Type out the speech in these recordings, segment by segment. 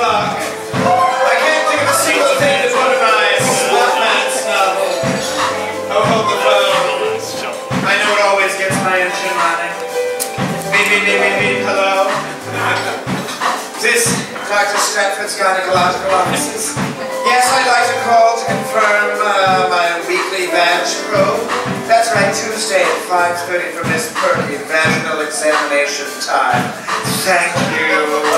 clock. I can't think of a single thing to in my Spotman's novel. Oh, hold the phone. I know it always gets my engine running. Beep, beep, beep, beep, beep, hello? This Dr. Stratford's gynecological offices. Yes, I'd like to call to confirm uh, my weekly vag probe. That's right, Tuesday at 5.30 for Miss Perky, vaginal examination time. Thank you.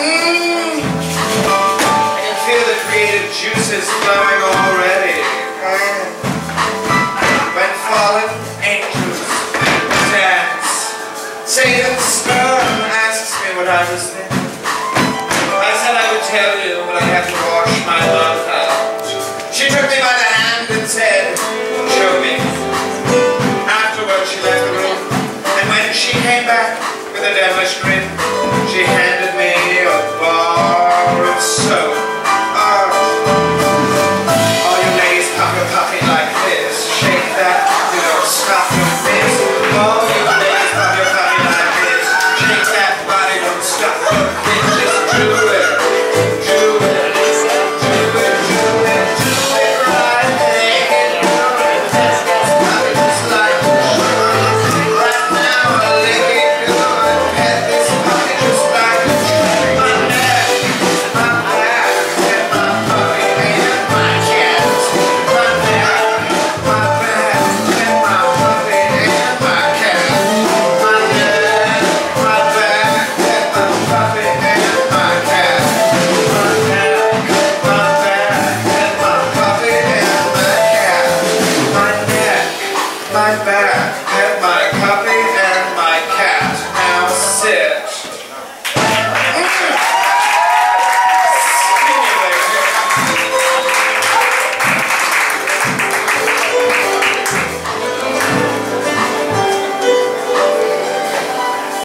I can feel the creative juices flowing already. When angels dance, asks me what I was thinking. I said I would tell you, but I had to wash my love out. She took me by the hand and said, show me. She left the room, and when she came back with a devilish grin, she handed 아. my back, my coffee